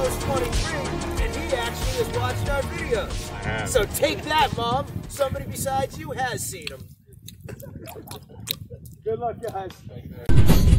almost 23, and he actually has watched our videos. So take that, Mom. Somebody besides you has seen them. Good luck, guys.